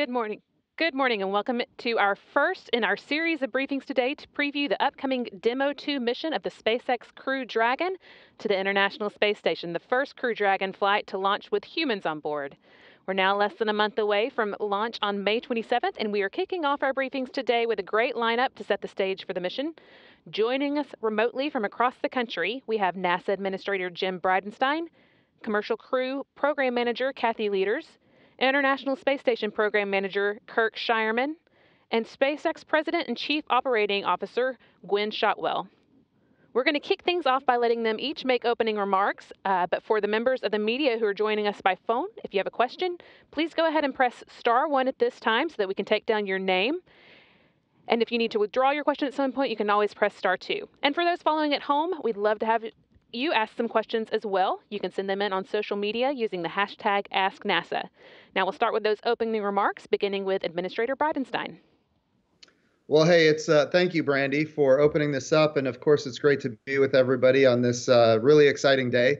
Good morning. Good morning and welcome to our first in our series of briefings today to preview the upcoming Demo 2 mission of the SpaceX Crew Dragon to the International Space Station, the first Crew Dragon flight to launch with humans on board. We're now less than a month away from launch on May 27th, and we are kicking off our briefings today with a great lineup to set the stage for the mission. Joining us remotely from across the country, we have NASA Administrator Jim Bridenstine, Commercial Crew Program Manager Kathy Lueders, International Space Station Program Manager Kirk Shireman, and SpaceX President and Chief Operating Officer Gwynne Shotwell. We're going to kick things off by letting them each make opening remarks. Uh, but for the members of the media who are joining us by phone, if you have a question, please go ahead and press star one at this time so that we can take down your name. And if you need to withdraw your question at some point, you can always press star two. And for those following at home, we'd love to have you ask some questions as well. You can send them in on social media using the hashtag AskNASA. Now we'll start with those opening remarks, beginning with Administrator Bridenstine. Well, hey, it's uh, thank you, Brandi, for opening this up, and of course, it's great to be with everybody on this uh, really exciting day.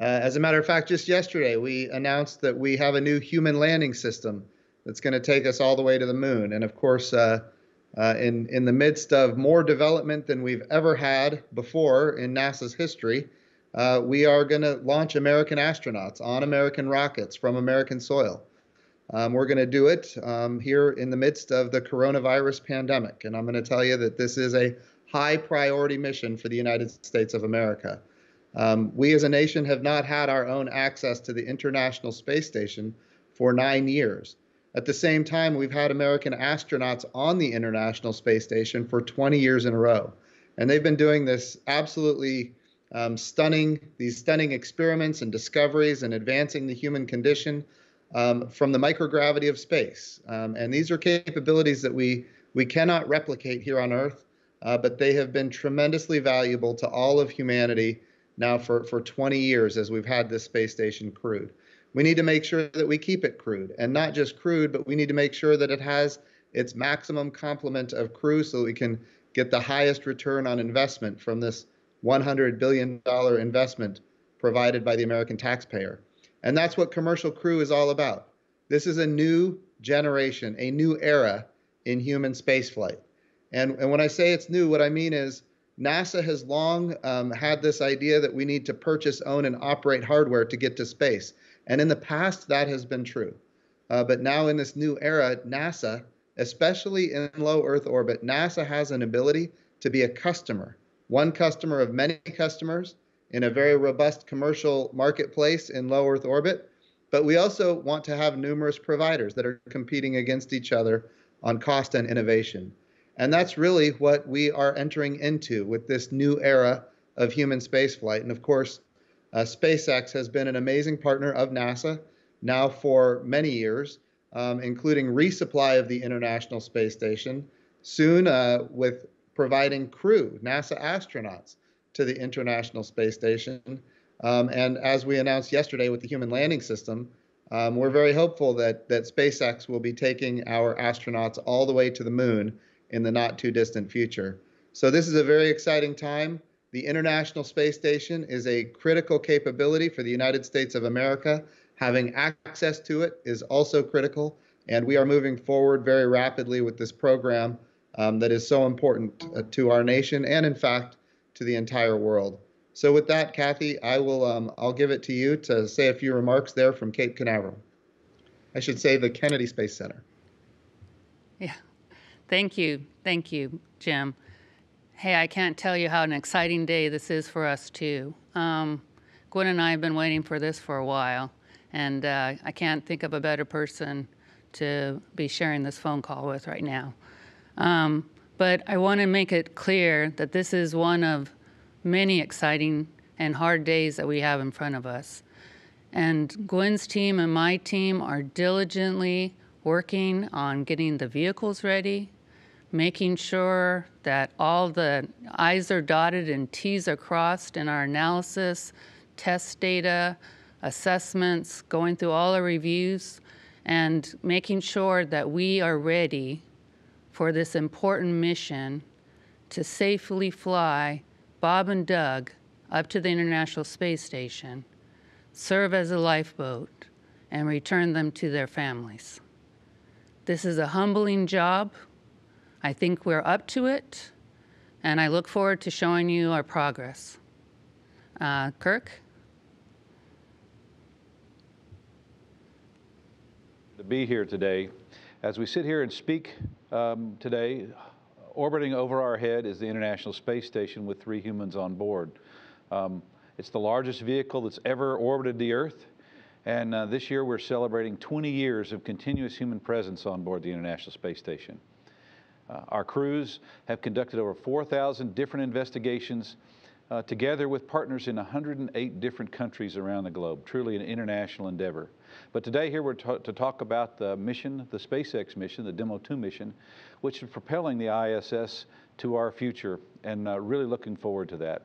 Uh, as a matter of fact, just yesterday we announced that we have a new human landing system that's going to take us all the way to the moon, and of course, uh, in in the midst of more development than we've ever had before in NASA's history, uh, we are going to launch American astronauts on American rockets from American soil. Um, we're going to do it um, here in the midst of the coronavirus pandemic. And I'm going to tell you that this is a high priority mission for the United States of America. Um, we as a nation have not had our own access to the International Space Station for nine years. At the same time, we've had American astronauts on the International Space Station for 20 years in a row. And they've been doing this absolutely um, stunning, these stunning experiments and discoveries and advancing the human condition um, from the microgravity of space. Um, and these are capabilities that we, we cannot replicate here on Earth, uh, but they have been tremendously valuable to all of humanity now for, for 20 years as we've had this space station crewed. We need to make sure that we keep it crewed and not just crewed, but we need to make sure that it has its maximum complement of crew so we can get the highest return on investment from this $100 billion investment provided by the American taxpayer. And that's what Commercial Crew is all about. This is a new generation, a new era in human spaceflight. And, and when I say it's new, what I mean is NASA has long um, had this idea that we need to purchase, own, and operate hardware to get to space. And in the past, that has been true. Uh, but now in this new era, NASA, especially in low Earth orbit, NASA has an ability to be a customer one customer of many customers in a very robust commercial marketplace in low Earth orbit. But we also want to have numerous providers that are competing against each other on cost and innovation. And that's really what we are entering into with this new era of human spaceflight. And of course, uh, SpaceX has been an amazing partner of NASA now for many years, um, including resupply of the International Space Station, soon uh, with providing crew, NASA astronauts, to the International Space Station. Um, and as we announced yesterday with the Human Landing System, um, we're very hopeful that, that SpaceX will be taking our astronauts all the way to the moon in the not too distant future. So, this is a very exciting time. The International Space Station is a critical capability for the United States of America. Having access to it is also critical, and we are moving forward very rapidly with this program um, that is so important uh, to our nation and, in fact, to the entire world. So, with that, Kathy, I will um, I'll give it to you to say a few remarks there from Cape Canaveral. I should say the Kennedy Space Center. Yeah, thank you, thank you, Jim. Hey, I can't tell you how an exciting day this is for us too. Um, Gwynne and I have been waiting for this for a while, and uh, I can't think of a better person to be sharing this phone call with right now. Um, but I want to make it clear that this is one of many exciting and hard days that we have in front of us. And Gwynne's team and my team are diligently working on getting the vehicles ready, making sure that all the I's are dotted and T's are crossed in our analysis, test data, assessments, going through all our reviews, and making sure that we are ready for this important mission to safely fly Bob and Doug up to the International Space Station, serve as a lifeboat, and return them to their families. This is a humbling job. I think we're up to it, and I look forward to showing you our progress. Uh, Kirk? To be here today. As we sit here and speak um, today, orbiting over our head is the International Space Station with three humans on board. Um, it's the largest vehicle that's ever orbited the Earth. And uh, this year we're celebrating 20 years of continuous human presence on board the International Space Station. Uh, our crews have conducted over 4,000 different investigations uh, together with partners in 108 different countries around the globe, truly an international endeavor. But today here we're to talk about the mission, the SpaceX mission, the Demo 2 mission, which is propelling the ISS to our future and uh, really looking forward to that.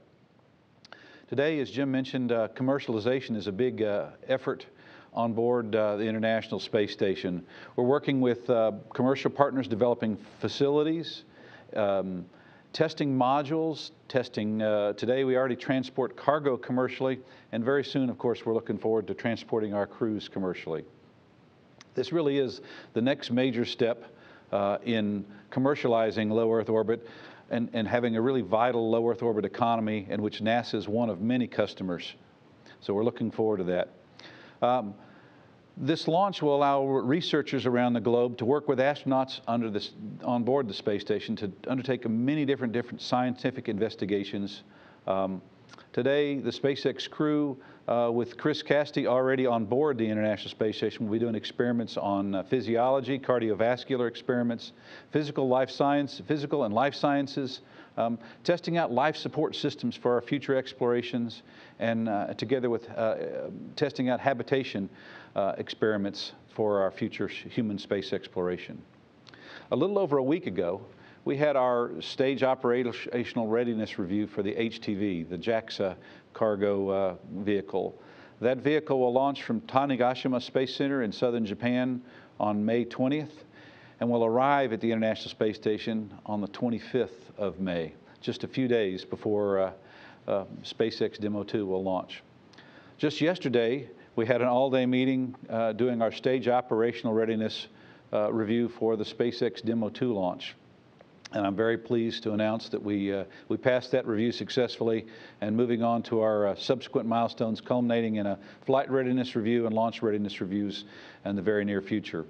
Today, as Jim mentioned, uh, commercialization is a big uh, effort on board uh, the International Space Station. We're working with uh, commercial partners developing facilities, um, testing modules, testing, uh, today we already transport cargo commercially, and very soon, of course, we're looking forward to transporting our crews commercially. This really is the next major step uh, in commercializing low Earth orbit and, and having a really vital low Earth orbit economy in which NASA is one of many customers. So we're looking forward to that. Um, this launch will allow researchers around the globe to work with astronauts under this, on board the space station to undertake many different, different scientific investigations. Um, today, the SpaceX crew uh, with Chris Cassidy already on board the International Space Station. We'll be doing experiments on uh, physiology, cardiovascular experiments, physical life science, physical and life sciences, um, testing out life support systems for our future explorations, and uh, together with uh, testing out habitation uh, experiments for our future human space exploration. A little over a week ago, we had our stage operational readiness review for the HTV, the JAXA cargo uh, vehicle. That vehicle will launch from Tanegashima Space Center in southern Japan on May 20th and will arrive at the International Space Station on the 25th of May, just a few days before uh, uh, SpaceX Demo 2 will launch. Just yesterday, we had an all-day meeting uh, doing our stage operational readiness uh, review for the SpaceX Demo 2 launch. And I'm very pleased to announce that we, uh, we passed that review successfully and moving on to our uh, subsequent milestones, culminating in a flight readiness review and launch readiness reviews in the very near future.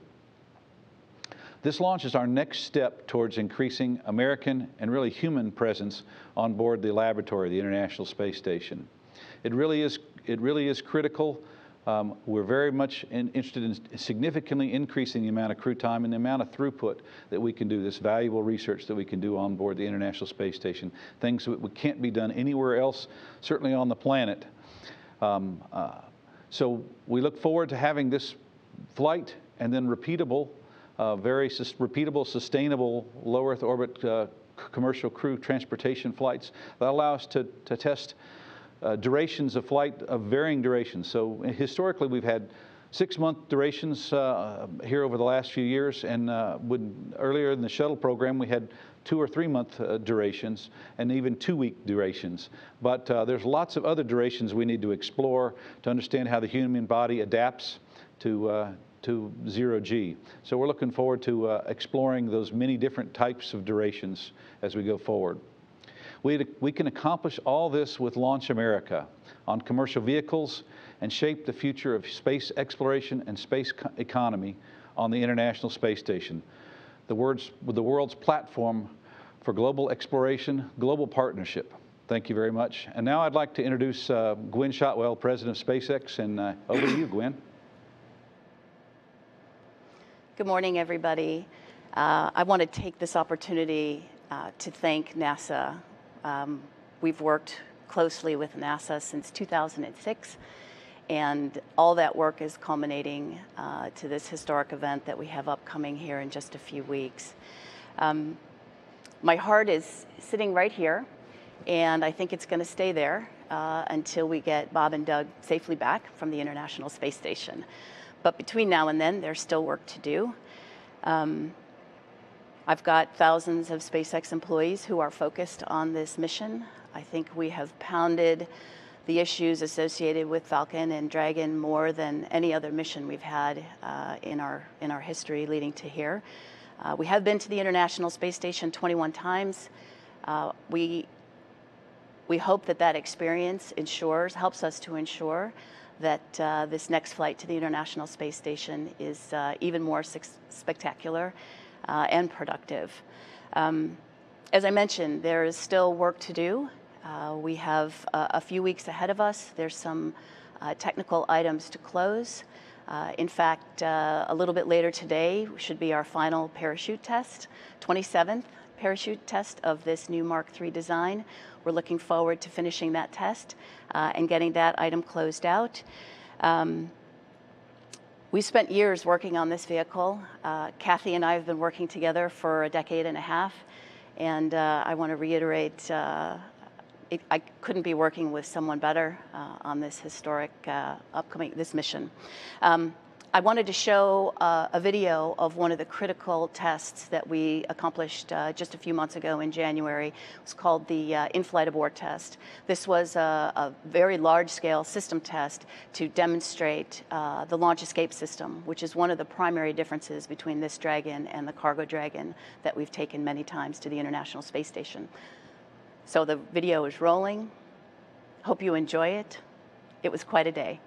This launch is our next step towards increasing American and really human presence on board the laboratory, the International Space Station. It really is, it really is critical um, we're very much in, interested in significantly increasing the amount of crew time and the amount of throughput that we can do, this valuable research that we can do on board the International Space Station, things that can't be done anywhere else, certainly on the planet. Um, uh, so we look forward to having this flight and then repeatable, uh, very sus repeatable, sustainable low Earth orbit uh, commercial crew transportation flights that allow us to, to test uh, durations of flight of varying durations. So historically, we've had six-month durations uh, here over the last few years, and uh, when, earlier in the shuttle program, we had two or three-month uh, durations, and even two-week durations. But uh, there's lots of other durations we need to explore to understand how the human body adapts to uh, to zero G. So we're looking forward to exploring those many different types of durations as we go forward. We, we can accomplish all this with Launch America on commercial vehicles and shape the future of space exploration and space economy on the International Space Station. The, words, the world's platform for global exploration, global partnership. Thank you very much. And now I'd like to introduce uh, Gwynne Shotwell, President of SpaceX, and uh, over to you, Gwynne. Good morning, everybody. Uh, I want to take this opportunity uh, to thank NASA um, we've worked closely with NASA since 2006, and all that work is culminating uh, to this historic event that we have upcoming here in just a few weeks. Um, my heart is sitting right here, and I think it's going to stay there uh, until we get Bob and Doug safely back from the International Space Station. But between now and then, there's still work to do. Um, I've got thousands of SpaceX employees who are focused on this mission. I think we have pounded the issues associated with Falcon and Dragon more than any other mission we've had uh, in our in our history leading to here. Uh, we have been to the International Space Station 21 times. Uh, we we hope that that experience ensures helps us to ensure that uh, this next flight to the International Space Station is uh, even more spectacular uh, and productive. Um, as I mentioned, there is still work to do. Uh, we have uh, a few weeks ahead of us. There's some uh, technical items to close. Uh, in fact, uh, a little bit later today should be our final parachute test, 27th parachute test of this new Mark III design. We're looking forward to finishing that test uh, and getting that item closed out. Um, we spent years working on this vehicle. Kathy and I have been working together for a decade and a half. And uh, I want to reiterate uh, it, I couldn't be working with someone better uh, on this historic uh, upcoming this mission. Um, I wanted to show uh, a video of one of the critical tests that we accomplished uh, just a few months ago in January. It was called the uh, in-flight abort test. This was a, a very large-scale system test to demonstrate uh, the launch escape system, which is one of the primary differences between this Dragon and the Cargo Dragon that we've taken many times to the International Space Station. So the video is rolling. Hope you enjoy it. It was quite a day.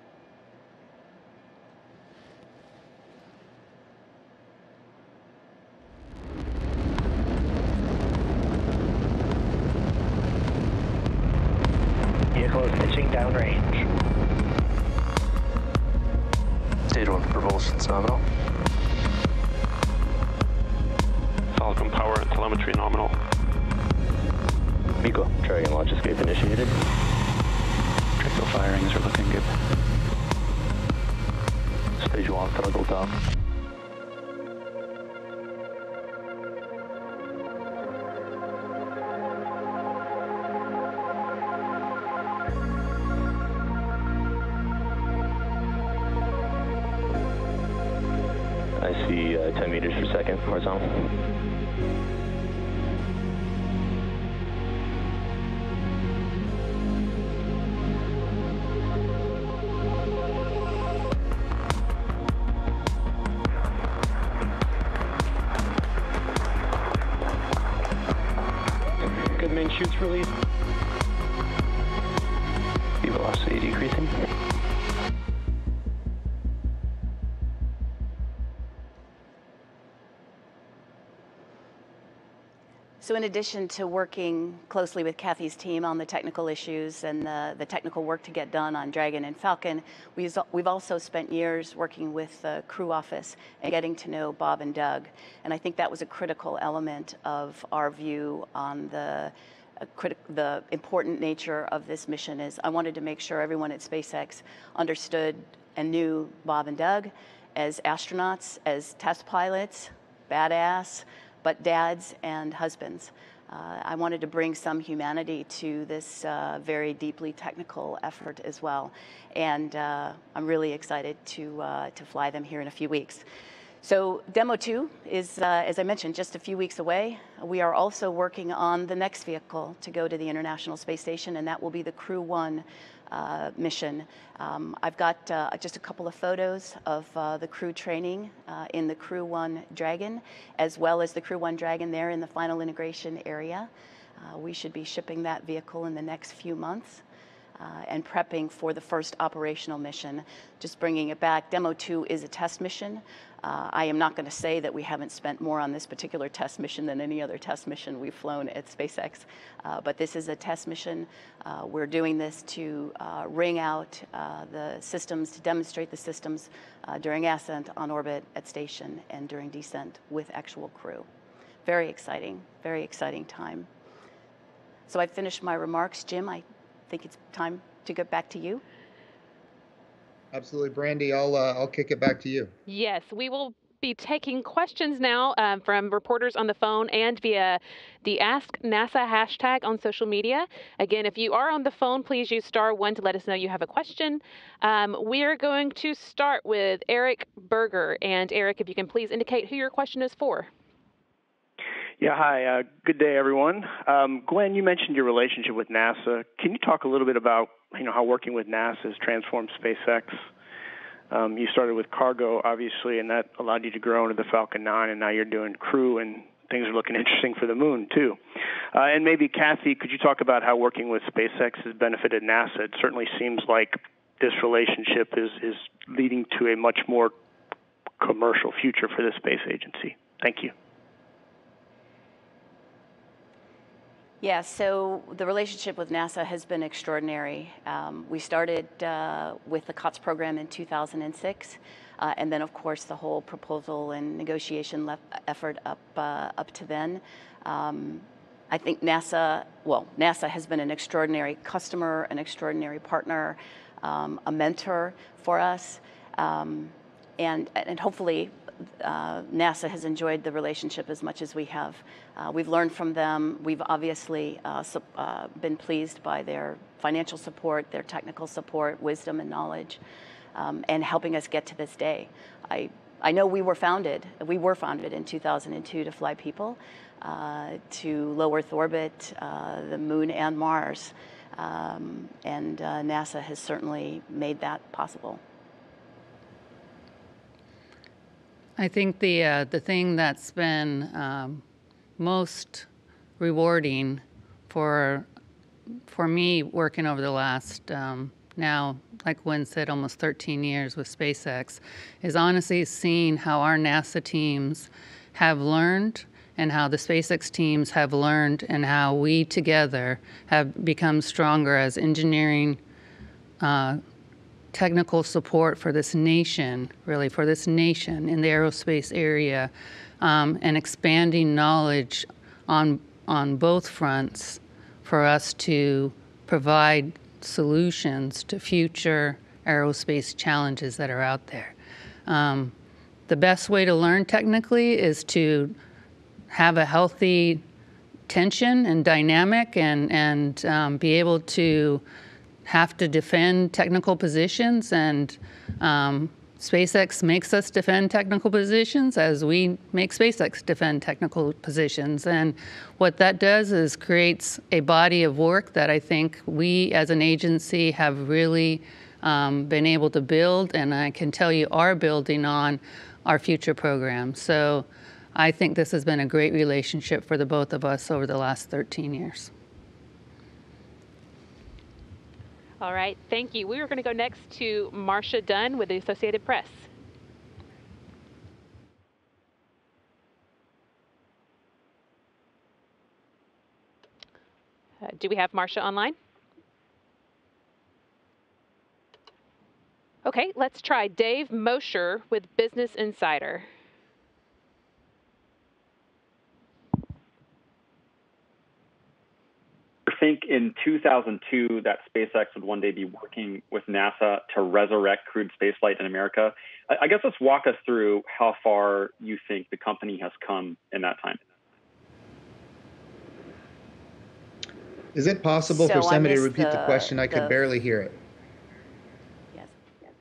So in addition to working closely with Kathy's team on the technical issues and the, the technical work to get done on Dragon and Falcon, we've, we've also spent years working with the crew office and getting to know Bob and Doug. And I think that was a critical element of our view on the the important nature of this mission is I wanted to make sure everyone at SpaceX understood and knew Bob and Doug as astronauts, as test pilots, badass, but dads and husbands. Uh, I wanted to bring some humanity to this uh, very deeply technical effort as well. And uh, I'm really excited to, uh, to fly them here in a few weeks. So Demo 2 is, uh, as I mentioned, just a few weeks away. We are also working on the next vehicle to go to the International Space Station, and that will be the Crew 1 uh, mission. Um, I've got uh, just a couple of photos of uh, the crew training uh, in the Crew 1 Dragon, as well as the Crew 1 Dragon there in the final integration area. Uh, we should be shipping that vehicle in the next few months. Uh, and prepping for the first operational mission. Just bringing it back, Demo 2 is a test mission. Uh, I am not going to say that we haven't spent more on this particular test mission than any other test mission we've flown at SpaceX, uh, but this is a test mission. Uh, we're doing this to uh, ring out uh, the systems, to demonstrate the systems during ascent on orbit at station and during descent with actual crew. Very exciting, very exciting time. So I've finished my remarks. Jim, I think it's time to get back to you. Absolutely, Brandi. I'll uh, I'll kick it back to you. Yes, we will be taking questions now um, from reporters on the phone and via the Ask NASA hashtag on social media. Again, if you are on the phone, please use star one to let us know you have a question. Um, we're going to start with Eric Berger. And Eric, if you can please indicate who your question is for. Yeah, hi. Uh, good day, everyone. Um, Gwynne, you mentioned your relationship with NASA. Can you talk a little bit about you know how working with NASA has transformed SpaceX. Um, you started with cargo, obviously, and that allowed you to grow into the Falcon 9, and now you're doing crew, and things are looking interesting for the moon too. Uh, and maybe Kathy, could you talk about how working with SpaceX has benefited NASA? It certainly seems like this relationship is is leading to a much more commercial future for the space agency. Thank you. Yeah, so the relationship with NASA has been extraordinary. Um, we started uh, with the COTS program in 2006, uh, and then, of course, the whole proposal and negotiation effort up uh, up to then. Um, I think NASA, well, NASA has been an extraordinary customer, an extraordinary partner, um, a mentor for us, um, and and hopefully uh, NASA has enjoyed the relationship as much as we have. Uh, we've learned from them. We've obviously uh, uh, been pleased by their financial support, their technical support, wisdom, and knowledge, um, and helping us get to this day. I, I know we were founded, we were founded in 2002 to fly people uh, to low Earth orbit, the moon, and Mars. Um, and NASA has certainly made that possible. I think the uh, the thing that's been um, most rewarding for for me working over the last um, now, like Gwynne said, almost 13 years with SpaceX, is honestly seeing how our NASA teams have learned and how the SpaceX teams have learned and how we together have become stronger as engineering uh, technical support for this nation, really for this nation in the aerospace area, um, and expanding knowledge on on both fronts for us to provide solutions to future aerospace challenges that are out there. Um, the best way to learn technically is to have a healthy tension and dynamic and, and um, be able to have to defend technical positions, and um, SpaceX makes us defend technical positions as we make SpaceX defend technical positions. And what that does is creates a body of work that I think we as an agency have really um, been able to build, and I can tell you are building on our future program. So I think this has been a great relationship for the both of us over the last 13 years. All right, thank you. We are going to go next to Marcia Dunn with the Associated Press. Uh, do we have Marcia online? Okay, let's try Dave Mosher with Business Insider. Think in 2002 that SpaceX would one day be working with NASA to resurrect crewed spaceflight in America. I, I guess let's walk us through how far you think the company has come in that time. Is it possible so for somebody to repeat the, the question? I the, could barely hear it. Yes. Yes.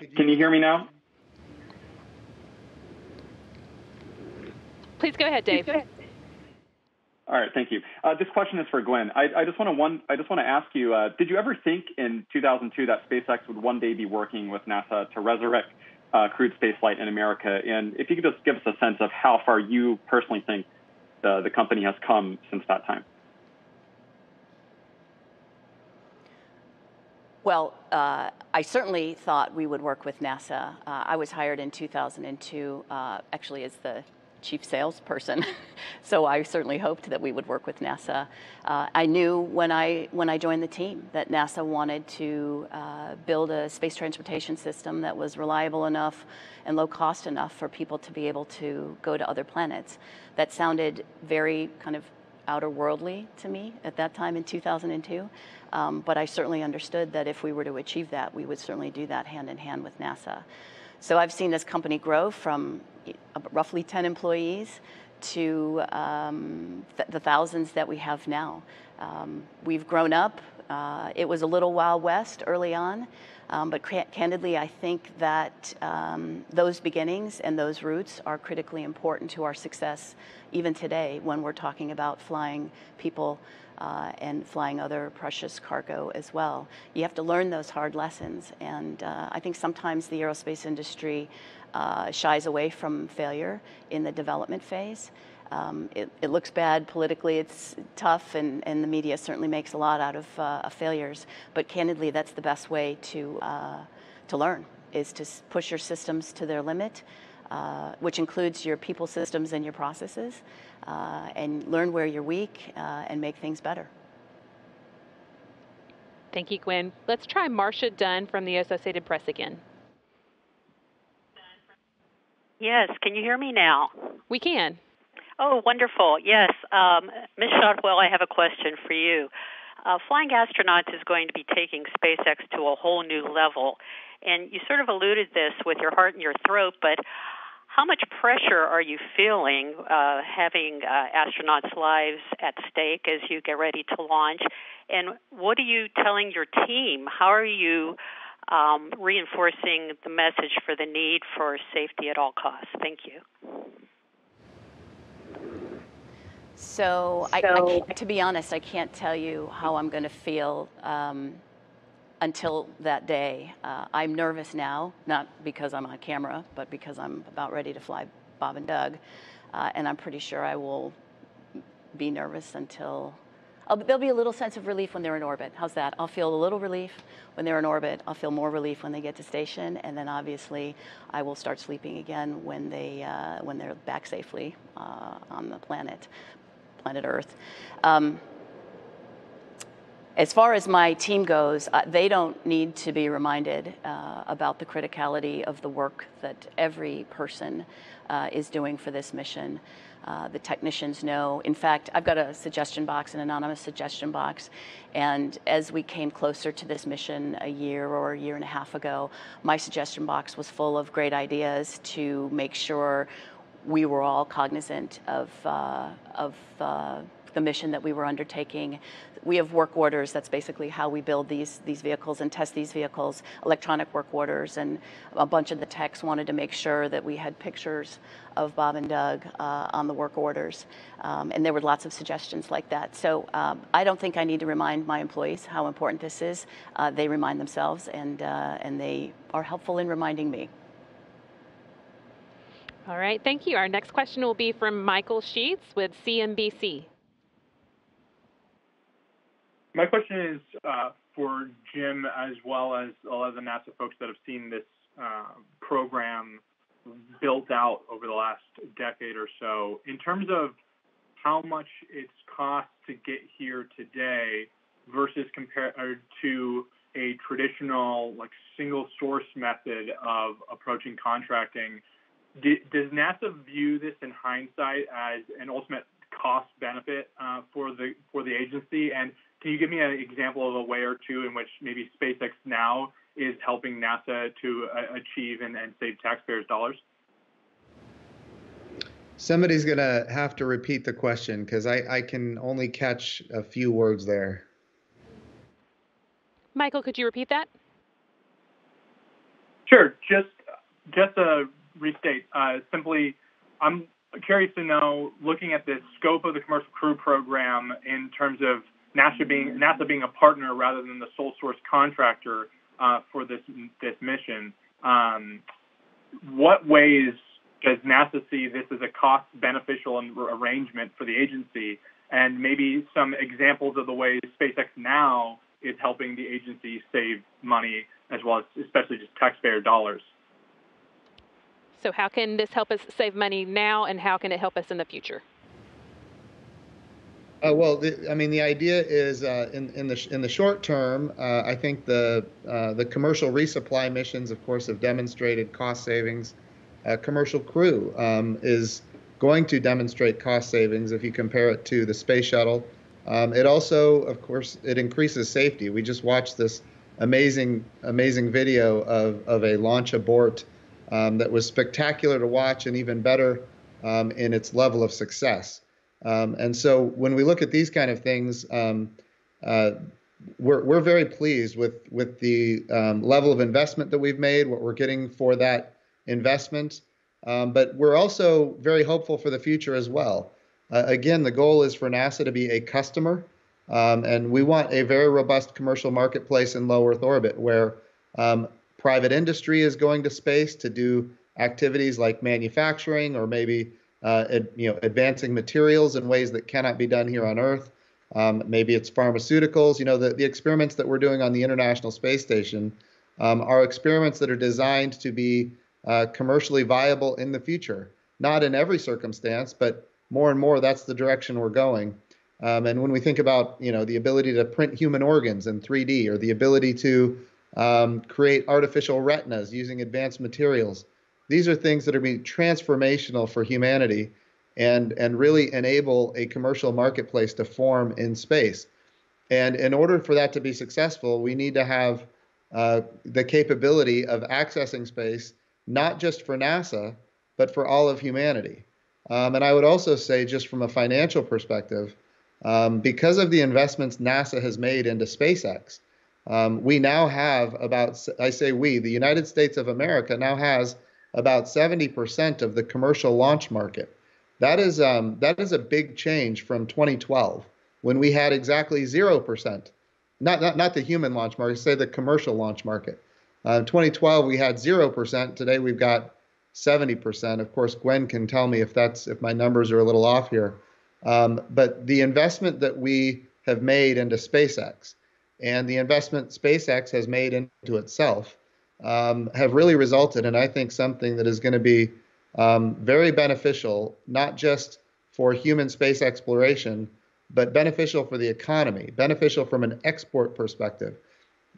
yes. Can you hear me now? Please go ahead, Dave. All right, thank you. Uh, this question is for Gwynne. I, I just want to one. I just want to ask you: uh, Did you ever think in 2002 that SpaceX would one day be working with NASA to resurrect uh, crewed spaceflight in America? And if you could just give us a sense of how far you personally think the, the company has come since that time. Well, uh, I certainly thought we would work with NASA. Uh, I was hired in 2002, uh, actually as the chief salesperson. so I certainly hoped that we would work with NASA. Uh, I knew when I when I joined the team that NASA wanted to uh, build a space transportation system that was reliable enough and low cost enough for people to be able to go to other planets. That sounded very kind of outer worldly to me at that time in 2002. Um, but I certainly understood that if we were to achieve that, we would certainly do that hand in hand with NASA. So I've seen this company grow from roughly 10 employees to um, th- the thousands that we have now. Um, we've grown up Uh, it was a little Wild West early on, um, but candidly, I think that um, those beginnings and those roots are critically important to our success even today when we're talking about flying people uh, and flying other precious cargo as well. You have to learn those hard lessons, and uh, I think sometimes the aerospace industry uh, shies away from failure in the development phase. Um, it, it, looks bad politically, it's tough, and, and the media certainly makes a lot out of, uh, failures. But candidly, that's the best way to, uh, to learn, is to push your systems to their limit, uh, which includes your people systems and your processes, uh, and learn where you're weak uh, and make things better. Thank you, Gwynne. Let's try Marcia Dunn from the Associated Press again. Yes, can you hear me now? We can. Oh, wonderful. Yes. Um, Ms. Shotwell, I have a question for you. Uh, flying astronauts is going to be taking SpaceX to a whole new level. And you sort of alluded this with your heart in your throat, but how much pressure are you feeling uh, having uh, astronauts' lives at stake as you get ready to launch? And what are you telling your team? How are you um, reinforcing the message for the need for safety at all costs? Thank you. So, I, I to be honest, I can't tell you how I'm going to feel um, until that day. Uh, I'm nervous now, not because I'm on camera, but because I'm about ready to fly Bob and Doug. Uh, and I'm pretty sure I will be nervous until I'll, there'll be a little sense of relief when they're in orbit. How's that? I'll feel a little relief when they're in orbit. I'll feel more relief when they get to station, and then obviously I will start sleeping again when they uh, when they're back safely uh, on the planet planet Earth. Um, as far as my team goes, uh, they don't need to be reminded uh, about the criticality of the work that every person uh, is doing for this mission. Uh, the technicians know. In fact, I've got a suggestion box, an anonymous suggestion box, and as we came closer to this mission a year or a year and a half ago, my suggestion box was full of great ideas to make sure we were all cognizant of, uh, of uh, the mission that we were undertaking. We have work orders. That's basically how we build these these vehicles and test these vehicles. Electronic work orders, and a bunch of the techs wanted to make sure that we had pictures of Bob and Doug uh, on the work orders, um, and there were lots of suggestions like that. So um, I don't think I need to remind my employees how important this is. Uh, they remind themselves, and uh, and they are helpful in reminding me. All right, thank you. Our next question will be from Michael Sheetz with CNBC. My question is uh, for Jim as well as a lot of the NASA folks that have seen this uh, program built out over the last decade or so. In terms of how much it's cost to get here today versus compared to a traditional like single source method of approaching contracting, does NASA view this in hindsight as an ultimate cost benefit uh, for the for the agency? And can you give me an example of a way or two in which maybe SpaceX now is helping NASA to uh, achieve and, and save taxpayers' dollars? Somebody's going to have to repeat the question because I, I can only catch a few words there. Michael, could you repeat that? Sure. Just just a restate. Uh, simply, I'm curious to know, looking at the scope of the commercial crew program in terms of NASA being NASA being a partner rather than the sole source contractor uh, for this this mission. Um, what ways does NASA see this as a cost beneficial arrangement for the agency, and maybe some examples of the ways SpaceX now is helping the agency save money as well as especially just taxpayer dollars? So how can this help us save money now and how can it help us in the future? Uh, well, the, I mean, the idea is uh, in, in, the, in the short term, uh, I think the, uh, the commercial resupply missions, of course, have demonstrated cost savings. Uh, commercial crew um, is going to demonstrate cost savings if you compare it to the space shuttle. Um, it also, of course, it increases safety. We just watched this amazing, amazing video of, of a launch abort um, that was spectacular to watch and even better um, in its level of success. Um, and so when we look at these kind of things, um, uh, we're, we're very pleased with, with the um, level of investment that we've made, what we're getting for that investment. Um, but we're also very hopeful for the future as well. Uh, again, the goal is for NASA to be a customer, um, and we want a very robust commercial marketplace in low Earth orbit where um, private industry is going to space to do activities like manufacturing or maybe ad, you know advancing materials in ways that cannot be done here on Earth. Um, maybe it's pharmaceuticals. You know, the, the experiments that we're doing on the International Space Station um, are experiments that are designed to be uh, commercially viable in the future. Not in every circumstance, but more and more that's the direction we're going. Um, and when we think about, you know, the ability to print human organs in 3D or the ability to um, create artificial retinas using advanced materials, these are things that are being transformational for humanity and, and really enable a commercial marketplace to form in space. And in order for that to be successful, we need to have uh, the capability of accessing space, not just for NASA, but for all of humanity. Um, and I would also say, just from a financial perspective, um, because of the investments NASA has made into SpaceX, um, we now have about, I say we, the United States of America now has about 70% of the commercial launch market. That is um, that is a big change from 2012 when we had exactly zero percent. Not, not not the human launch market, say the commercial launch market. Uh, 2012 we had zero percent. Today we've got 70 percent. Of course, Gwynne can tell me if that's if my numbers are a little off here. Um, but the investment that we have made into SpaceX and the investment SpaceX has made into itself um, have really resulted in, I think, something that is going to be um, very beneficial, not just for human space exploration, but beneficial for the economy, beneficial from an export perspective.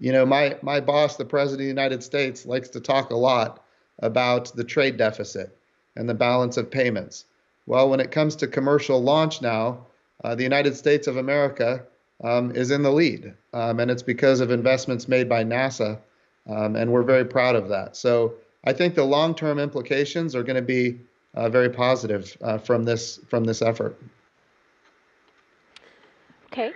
You know, my, my boss, the President of the United States, likes to talk a lot about the trade deficit and the balance of payments. Well, when it comes to commercial launch now, uh, the United States of America um, is in the lead, um, and it's because of investments made by NASA, um, and we're very proud of that. So I think the long-term implications are going to be uh, very positive uh, from this from this effort. Okay.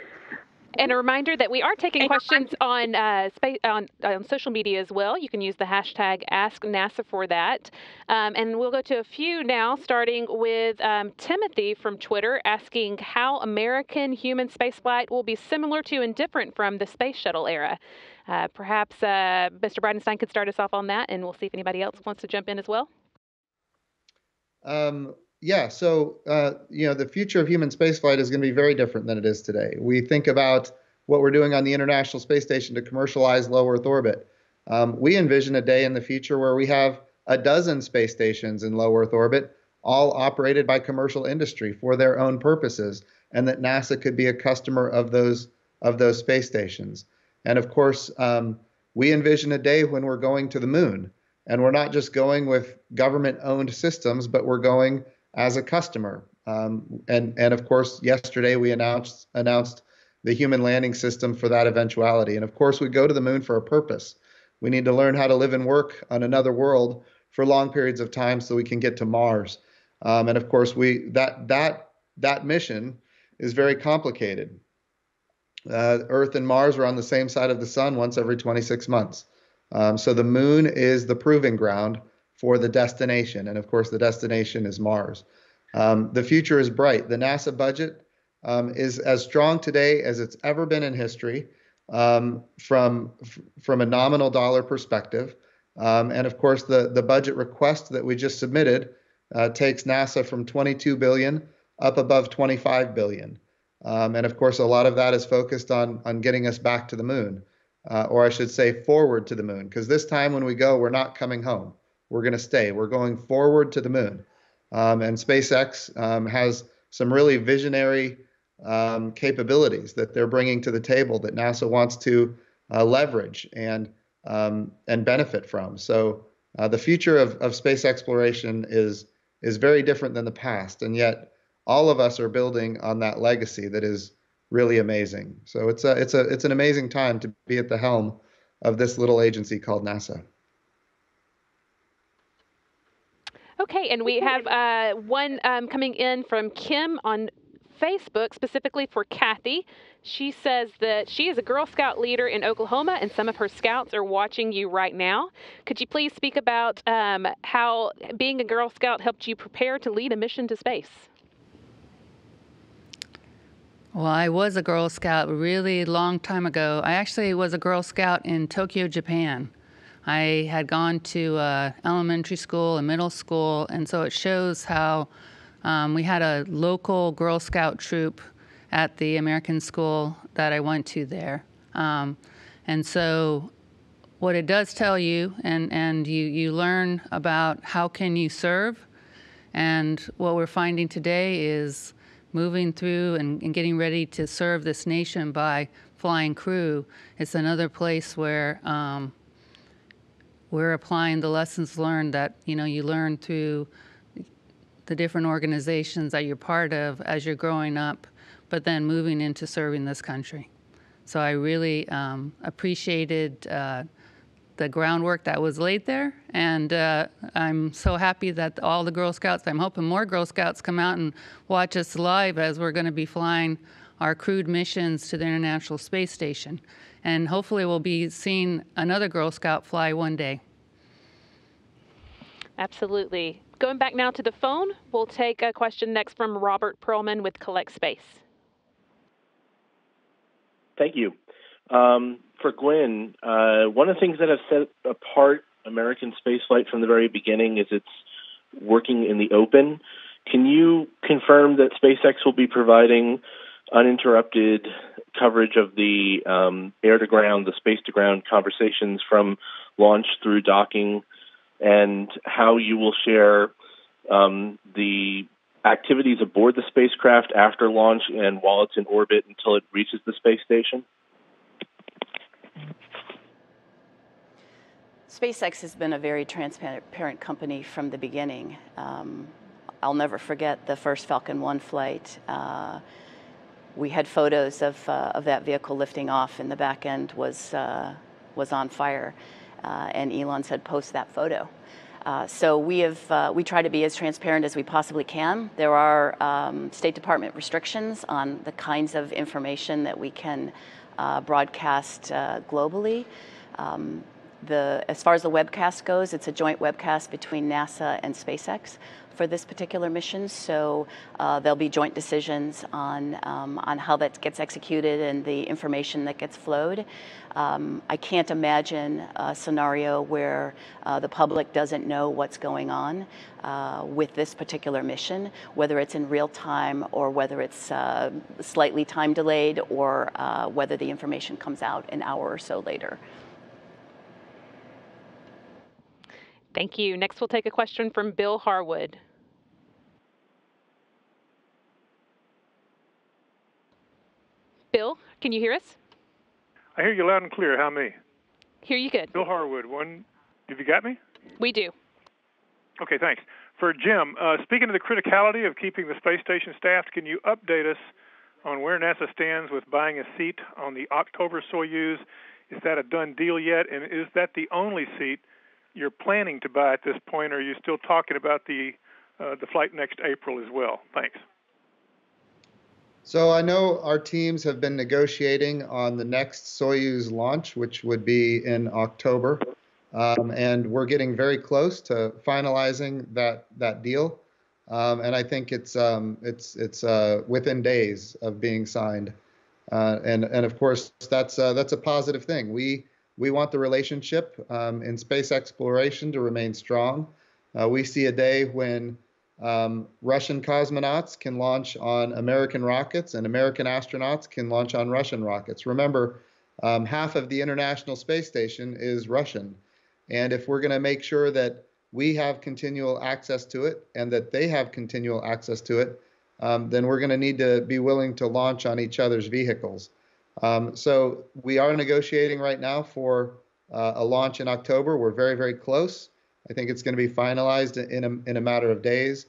And a reminder that we are taking questions on, uh, space, on, on social media as well. You can use the hashtag AskNASA for that. Um, and we'll go to a few now, starting with um, Timothy from Twitter asking how American human spaceflight will be similar to and different from the space shuttle era. Uh, perhaps uh, Mr. Bridenstine could start us off on that, and we'll see if anybody else wants to jump in as well. Um, yeah, so uh, you know the future of human spaceflight is going to be very different than it is today. We think about what we're doing on the International Space Station to commercialize low Earth orbit. Um, we envision a day in the future where we have a dozen space stations in low Earth orbit, all operated by commercial industry for their own purposes, and that NASA could be a customer of those of those space stations. And of course, um, we envision a day when we're going to the moon. And we're not just going with government owned systems, but we're going as a customer. Um, and, and of course, yesterday we announced, announced the human landing system for that eventuality. And of course, we go to the moon for a purpose. We need to learn how to live and work on another world for long periods of time so we can get to Mars. Um, and of course, we that that that mission is very complicated uh, Earth and Mars are on the same side of the sun once every 26 months. Um, so the moon is the proving ground for the destination. And of course, the destination is Mars. Um, the future is bright. The NASA budget um, is as strong today as it's ever been in history um, from, from a nominal dollar perspective. Um, and of course, the, the budget request that we just submitted uh, takes NASA from 22 billion up above 25 billion. Um, and of course, a lot of that is focused on, on getting us back to the moon, uh, or I should say forward to the moon, because this time when we go, we're not coming home. We're going to stay. We're going forward to the moon. Um, and SpaceX um, has some really visionary um, capabilities that they're bringing to the table that NASA wants to uh, leverage and um, and benefit from. So uh, the future of, of space exploration is is very different than the past, and yet all of us are building on that legacy that is really amazing. So it's a it's a it's an amazing time to be at the helm of this little agency called NASA. Okay, and we have uh, one um, coming in from Kim on Facebook, specifically for Kathy. She says that she is a Girl Scout leader in Oklahoma, and some of her scouts are watching you right now. Could you please speak about um, how being a Girl Scout helped you prepare to lead a mission to space? Well, I was a Girl Scout really long time ago. I actually was a Girl Scout in Tokyo, Japan. I had gone to uh, elementary school and middle school, and so it shows how um, we had a local Girl Scout troop at the American school that I went to there. Um, and so what it does tell you, and, and you, you learn about how can you serve, and what we're finding today is moving through and, and getting ready to serve this nation by flying crew. It's another place where um, we're applying the lessons learned that you know you learn through the different organizations that you're part of as you're growing up, but then moving into serving this country. So I really um, appreciated uh, the groundwork that was laid there, and uh, I'm so happy that all the Girl Scouts. I'm hoping more Girl Scouts come out and watch us live as we're going to be flying our crewed missions to the International Space Station and hopefully we'll be seeing another Girl Scout fly one day. Absolutely. Going back now to the phone, we'll take a question next from Robert Pearlman with Collect Space. Thank you. Um, for Gwynne, uh, one of the things that have set apart American spaceflight from the very beginning is its working in the open. Can you confirm that SpaceX will be providing uninterrupted coverage of the um, air to ground, the space to ground conversations from launch through docking, and how you will share um, the activities aboard the spacecraft after launch and while it's in orbit until it reaches the space station? SpaceX has been a very transparent company from the beginning. Um, I'll never forget the first Falcon 1 flight. Uh, we had photos of, uh, of that vehicle lifting off and the back end was, uh, was on fire. Uh, and Elon said, post that photo. Uh, so we have uh, we try to be as transparent as we possibly can. There are um, State Department restrictions on the kinds of information that we can broadcast globally. Um, the, as far as the webcast goes, it's a joint webcast between NASA and SpaceX for this particular mission. So uh, there'll be joint decisions on, um, on how that gets executed and the information that gets flowed. Um, I can't imagine a scenario where uh, the public doesn't know what's going on uh, with this particular mission, whether it's in real time or whether it's uh, slightly time delayed or uh, whether the information comes out an hour or so later. Thank you. Next, we'll take a question from Bill Harwood. Bill, can you hear us? I hear you loud and clear. How me? Hear you good. Bill Harwood. One. Have you got me? We do. Okay, thanks. For Jim, uh, speaking of the criticality of keeping the space station staffed, can you update us on where NASA stands with buying a seat on the October Soyuz? Is that a done deal yet? And is that the only seat you're planning to buy at this point, or are you still talking about the uh, the flight next April as well? Thanks. So I know our teams have been negotiating on the next Soyuz launch, which would be in October, um, and we're getting very close to finalizing that that deal. Um, and I think it's um, it's it's uh, within days of being signed, uh, and and of course that's uh, that's a positive thing. We we want the relationship um, in space exploration to remain strong. Uh, we see a day when um, Russian cosmonauts can launch on American rockets and American astronauts can launch on Russian rockets. Remember, um, half of the International Space Station is Russian. And if we're going to make sure that we have continual access to it and that they have continual access to it, um, then we're going to need to be willing to launch on each other's vehicles. Um, so we are negotiating right now for uh, a launch in October. We're very, very close. I think it's going to be finalized in a, in a matter of days.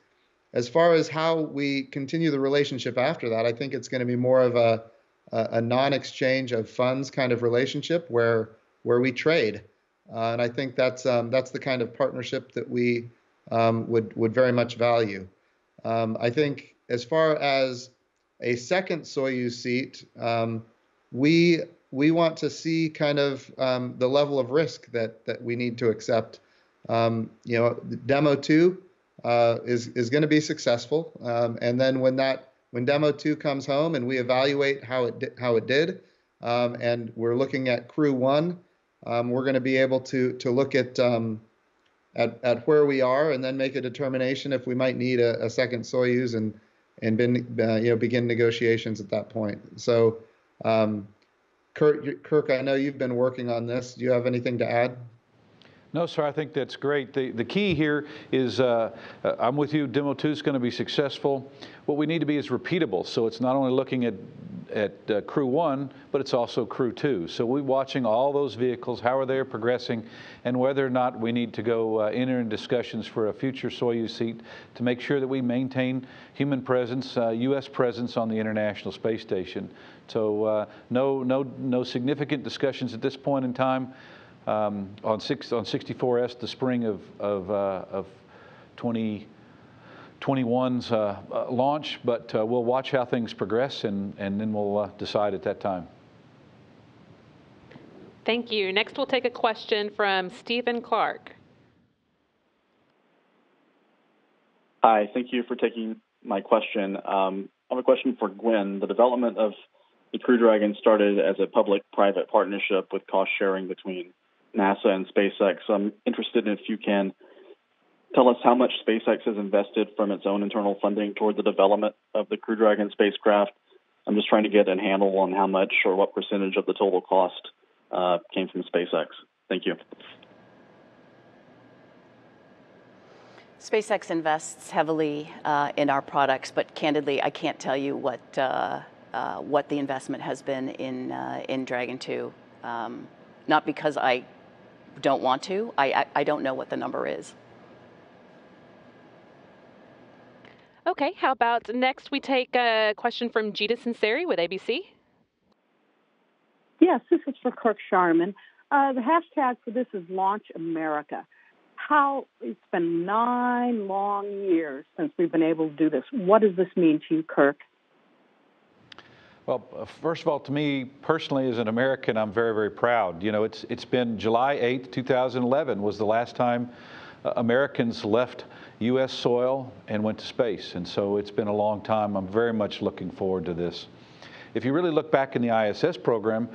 As far as how we continue the relationship after that, I think it's going to be more of a, a, a non-exchange of funds kind of relationship where where we trade, uh, and I think that's um, that's the kind of partnership that we um, would would very much value. Um, I think as far as a second Soyuz seat, um, we we want to see kind of um, the level of risk that that we need to accept. Um, you know, demo two uh, is is going to be successful, um, and then when that when demo two comes home and we evaluate how it di- how it did, um, and we're looking at crew one, um, we're going to be able to to look at um, at, at where we are and then make a determination if we might need a, a second Soyuz and and been, uh, you know begin negotiations at that point. So, um, Kirk, Kirk, I know you've been working on this. Do you have anything to add? No, sir, I think that's great. The, the key here is uh, uh, I'm with you, Demo 2 is going to be successful. What we need to be is repeatable. So it's not only looking at, at uh, Crew 1, but it's also Crew 2. So we're watching all those vehicles, how are they progressing, and whether or not we need to go uh, enter in discussions for a future Soyuz seat to make sure that we maintain human presence, U.S. Uh, presence on the International Space Station. So uh, no, no, no significant discussions at this point in time um, on, six, on 64S the spring of, of, uh, of 2021's uh, uh, launch, but uh, we'll watch how things progress and, and then we'll uh, decide at that time. Thank you. Next, we'll take a question from Stephen Clark. Hi, thank you for taking my question. Um, I have a question for Gwynne. The development of the Crew Dragon started as a public private partnership with cost sharing between NASA and SpaceX. I'm interested in if you can tell us how much SpaceX has invested from its own internal funding toward the development of the Crew Dragon spacecraft. I'm just trying to get a handle on how much or what percentage of the total cost uh, came from SpaceX. Thank you. SpaceX invests heavily uh, in our products, but candidly, I can't tell you what uh, uh what the investment has been in uh, in Dragon 2. Um, not because I don't want to. I, I, I don't know what the number is. Okay, how about next we take a question from Gina Sunseri with ABC. Yes, this is for Kirk Shireman. Uh, the hashtag for this is Launch America. How it's been nine long years since we've been able to do this. What does this mean to you, Kirk? Well, first of all, to me personally, as an American, I'm very, very proud. You know, it's it's been July 8th, 2011 was the last time uh, Americans left U.S. soil and went to space, and so it's been a long time. I'm very much looking forward to this. If you really look back in the ISS program,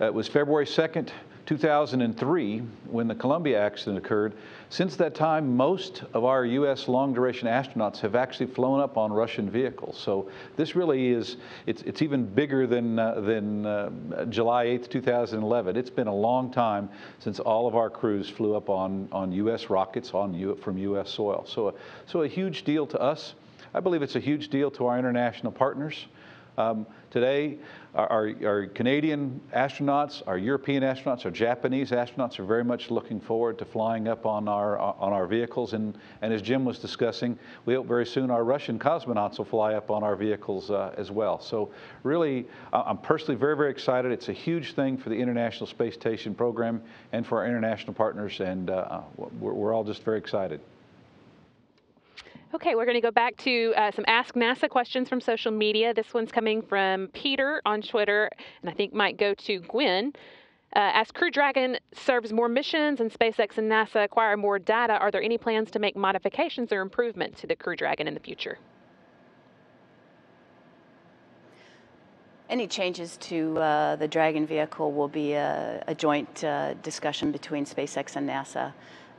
uh, it was February 2nd, 2003, when the Columbia accident occurred, since that time, most of our U.S. long-duration astronauts have actually flown up on Russian vehicles. So this really is, it's, it's even bigger than, uh, than uh, July 8th, 2011. It's been a long time since all of our crews flew up on, on U.S. rockets on U, from U.S. soil. So, so a huge deal to us. I believe it's a huge deal to our international partners. Um, today, our, our, Canadian astronauts, our European astronauts, our Japanese astronauts are very much looking forward to flying up on our, on our vehicles. And, and as Jim was discussing, we hope very soon our Russian cosmonauts will fly up on our vehicles uh, as well. So really, I'm personally very, very excited. It's a huge thing for the International Space Station program and for our international partners. And uh, we're, we're all just very excited. Okay, we're going to go back to uh, some Ask NASA questions from social media. This one's coming from Peter on Twitter, and I think might go to Gwynne. Uh, as Crew Dragon serves more missions and SpaceX and NASA acquire more data, are there any plans to make modifications or improvement to the Crew Dragon in the future? Any changes to uh, the Dragon vehicle will be a, a joint uh, discussion between SpaceX and NASA.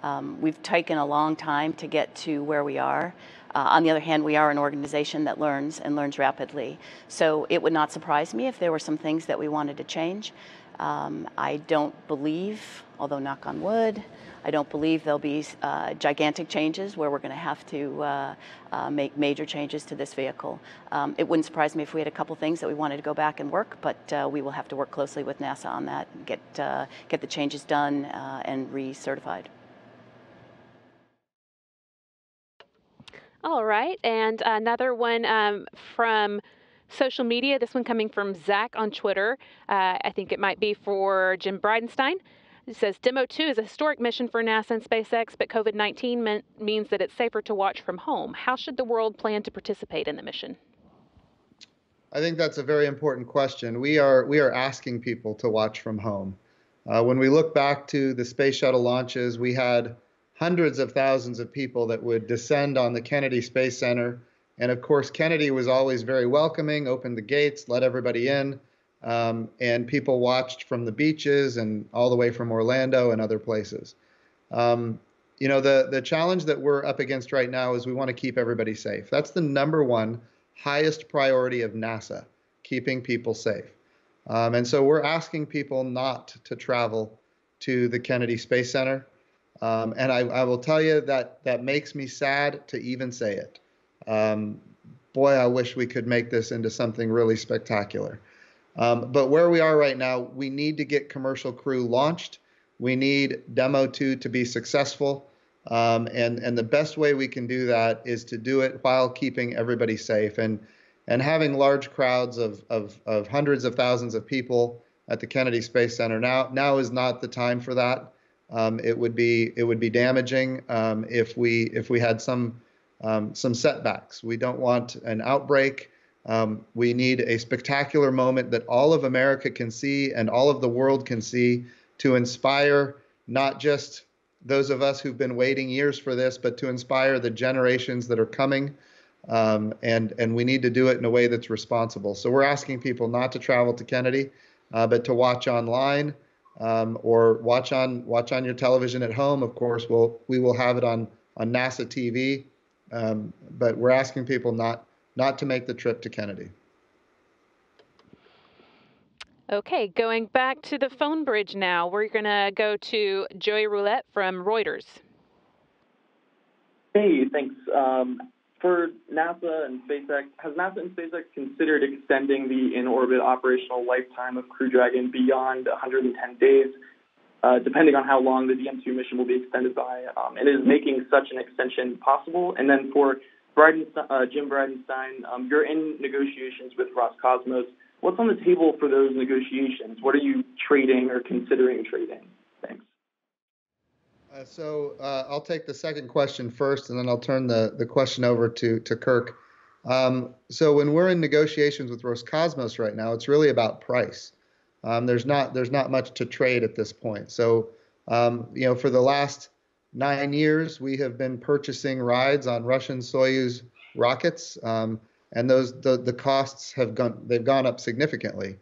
Um, we've taken a long time to get to where we are. Uh, on the other hand, we are an organization that learns and learns rapidly. So it would not surprise me if there were some things that we wanted to change. Um, I don't believe, although knock on wood, I don't believe there'll be uh, gigantic changes where we're going to have to uh, uh, make major changes to this vehicle. Um, it wouldn't surprise me if we had a couple things that we wanted to go back and work, but uh, we will have to work closely with NASA on that, get uh, get the changes done and recertified. All right, and another one um, from social media. This one coming from Zach on Twitter. Uh, I think it might be for Jim Bridenstine. It says Demo 2 is a historic mission for NASA and SpaceX, but COVID 19 means that it's safer to watch from home. How should the world plan to participate in the mission? I think that's a very important question. We are we are asking people to watch from home. Uh, when we look back to the space shuttle launches, we had hundreds of thousands of people that would descend on the Kennedy Space Center. And of course, Kennedy was always very welcoming, opened the gates, let everybody in. Um, and people watched from the beaches and all the way from Orlando and other places. Um, you know, the, the challenge that we're up against right now is we want to keep everybody safe. That's the number one highest priority of NASA, keeping people safe. Um, and so we're asking people not to travel to the Kennedy Space Center. Um, and I, I, will tell you that that makes me sad to even say it. Um, boy, I wish we could make this into something really spectacular. Um, but where we are right now, we need to get commercial crew launched. We need Demo 2 to be successful. Um, and, and the best way we can do that is to do it while keeping everybody safe. And, and having large crowds of, of, of hundreds of thousands of people at the Kennedy Space Center now, now is not the time for that. Um, it would be it would be damaging um, if we if we had some um, some setbacks. We don't want an outbreak. Um, we need a spectacular moment that all of America can see and all of the world can see to inspire not just those of us who've been waiting years for this, but to inspire the generations that are coming. Um, and and we need to do it in a way that's responsible. So we're asking people not to travel to Kennedy, uh, but to watch online um, or watch on watch on your television at home. Of course, we'll we will have it on on NASA TV, um, but we're asking people not not to make the trip to Kennedy. Okay, going back to the phone bridge now, we're going to go to Joey Roulette from Reuters. Hey, thanks. Um, for NASA and SpaceX, has NASA and SpaceX considered extending the in orbit operational lifetime of Crew Dragon beyond 110 days, uh, depending on how long the DM2 mission will be extended by? Um, and is making such an extension possible? And then for Bridenstine, uh, Jim Bridenstine, um, you're in negotiations with Roscosmos. What's on the table for those negotiations? What are you trading or considering trading? Thanks. Uh, so uh, I'll take the second question first, and then I'll turn the, the question over to, to Kirk. Um, so when we're in negotiations with Roscosmos right now, it's really about price. Um, there's not there's not much to trade at this point. So um, you know, for the last nine years, we have been purchasing rides on Russian Soyuz rockets, um, and those the, the costs have gone they've gone up significantly.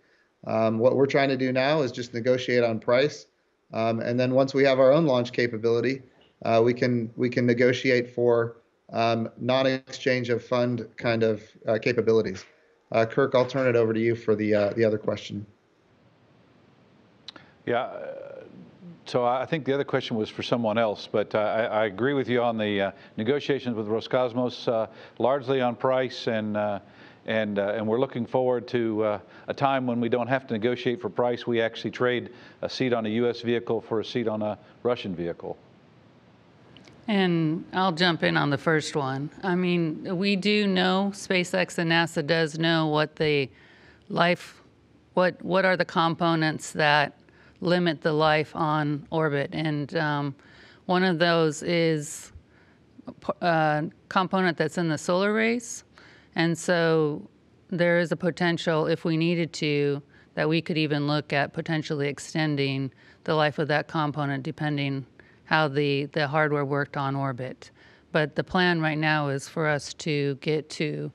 Um, what we're trying to do now is just negotiate on price, um, and then once we have our own launch capability, uh, we can we can negotiate for um, non-exchange of fund kind of uh, capabilities. Uh, Kirk, I'll turn it over to you for the uh, the other question. Yeah, so I think the other question was for someone else, but uh, I, I, agree with you on the uh, negotiations with Roscosmos, uh, largely on price, and uh, and uh, and we're looking forward to uh, a time when we don't have to negotiate for price. We actually trade a seat on a U.S. vehicle for a seat on a Russian vehicle. And I'll jump in on the first one. I mean, we do know SpaceX and NASA does know what the life, what what are the components that limit the life on orbit. And um, one of those is a uh, component that's in the solar arrays. And so there is a potential, if we needed to, that we could even look at potentially extending the life of that component depending how the, the hardware worked on orbit. But the plan right now is for us to get to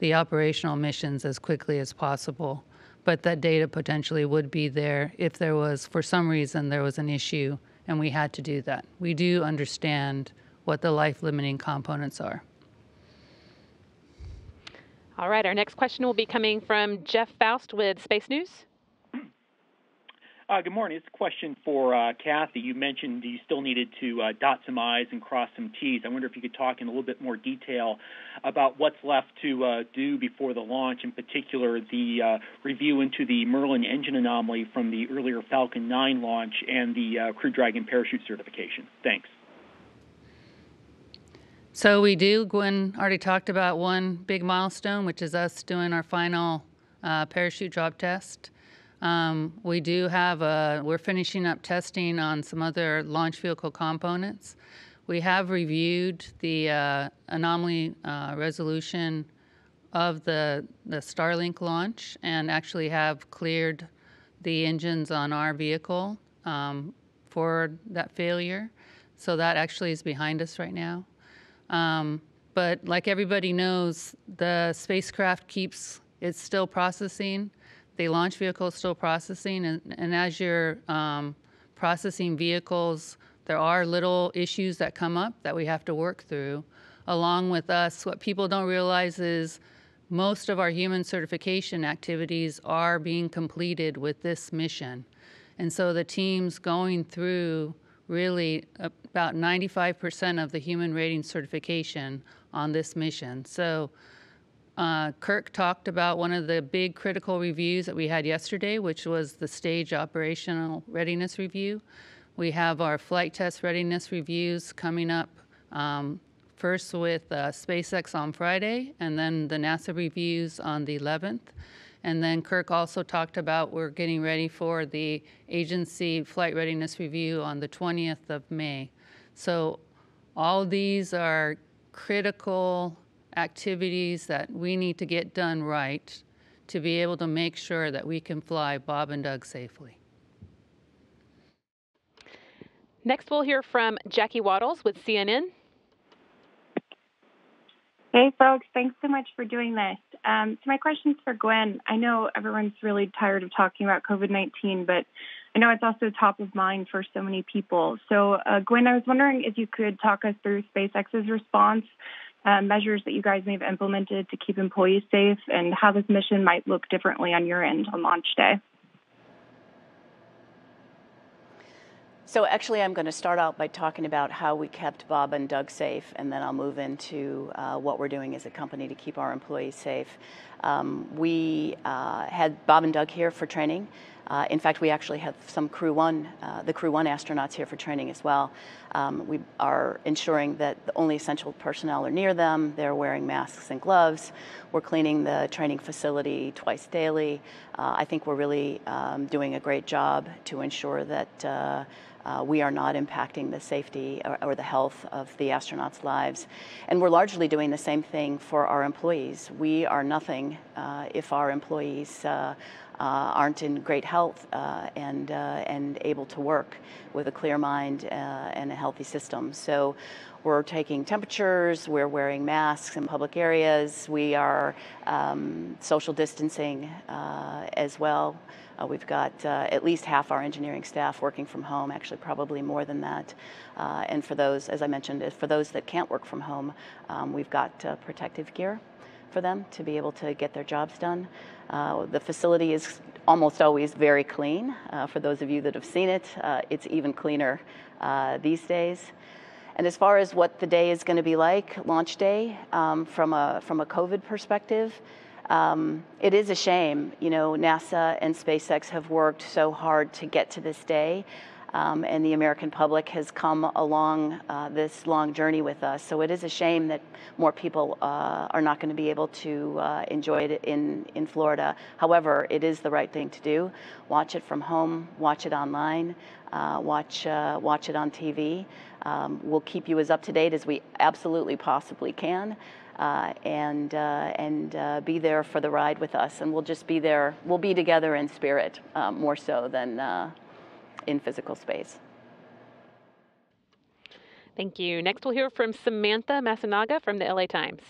the operational missions as quickly as possible but that data potentially would be there if there was, for some reason, there was an issue and we had to do that. We do understand what the life limiting components are. All right, our next question will be coming from Jeff Foust with Space News. Uh, good morning. It's a question for uh, Kathy. You mentioned you still needed to uh, dot some I's and cross some T's. I wonder if you could talk in a little bit more detail about what's left to uh, do before the launch, in particular the uh, review into the Merlin engine anomaly from the earlier Falcon 9 launch and the uh, Crew Dragon parachute certification. Thanks. So we do. Gwen already talked about one big milestone, which is us doing our final parachute drop test. Um, we do have a, we're finishing up testing on some other launch vehicle components. We have reviewed the uh, anomaly uh, resolution of the, the Starlink launch and actually have cleared the engines on our vehicle um, for that failure. So that actually is behind us right now. Um, but like everybody knows, the spacecraft keeps, it's still processing. The launch vehicle is still processing. And, and as you're um, processing vehicles, there are little issues that come up that we have to work through. Along with us, what people don't realize is most of our human certification activities are being completed with this mission. And so the team's going through really about 95% of the human rating certification on this mission. So uh, Kirk talked about one of the big critical reviews that we had yesterday, which was the stage operational readiness review. We have our flight test readiness reviews coming up um, first with uh, SpaceX on Friday, and then the NASA reviews on the 11th. And then Kirk also talked about we're getting ready for the agency flight readiness review on the 20th of May. So all these are critical activities that we need to get done right to be able to make sure that we can fly Bob and Doug safely. Next, we'll hear from Jackie Wattles with CNN. Hey, folks, thanks so much for doing this. Um, so, my question's for Gwynne. I know everyone's really tired of talking about COVID 19, but I know it's also top of mind for so many people. So, uh, Gwynne, I was wondering if you could talk us through SpaceX's response, uh, measures that you guys may have implemented to keep employees safe, and how this mission might look differently on your end on launch day. So actually, I'm going to start out by talking about how we kept Bob and Doug safe, and then I'll move into uh, what we're doing as a company to keep our employees safe. Um, we uh, had Bob and Doug here for training. Uh, in fact, we actually have some Crew One, uh, the Crew One astronauts here for training as well. Um, we are ensuring that the only essential personnel are near them. They're wearing masks and gloves. We're cleaning the training facility twice daily. Uh, I think we're really um, doing a great job to ensure that uh, we are not impacting the safety or, or, the health of the astronauts' lives. And we're largely doing the same thing for our employees. We are nothing uh, if our employees uh, uh aren't in great health uh, and, uh, and able to work with a clear mind and a healthy system. So we're taking temperatures, we're wearing masks in public areas, we are um, social distancing as well. Uh, we've got uh, at least half our engineering staff working from home, actually probably more than that. Uh, and for those, as I mentioned, for those that can't work from home, um, we've got uh, protective gear for them to be able to get their jobs done. Uh, the facility is almost always very clean. Uh, for those of you that have seen it, it's even cleaner these days. And as far as what the day is going to be like, launch day, um, from a from a COVID perspective, um, it is a shame, you know, NASA and SpaceX have worked so hard to get to this day. Um, and the American public has come along uh, this long journey with us. So it is a shame that more people uh, are not going to be able to uh, enjoy it in, in Florida. However, it is the right thing to do. Watch it from home, watch it online, uh, watch, uh, watch it on TV. Um, we'll keep you as up to date as we absolutely possibly can and uh, and uh, be there for the ride with us. And we'll just be there. We'll be together in spirit um, more so than uh, in physical space. Thank you. Next, we'll hear from Samantha Masunaga from the LA Times.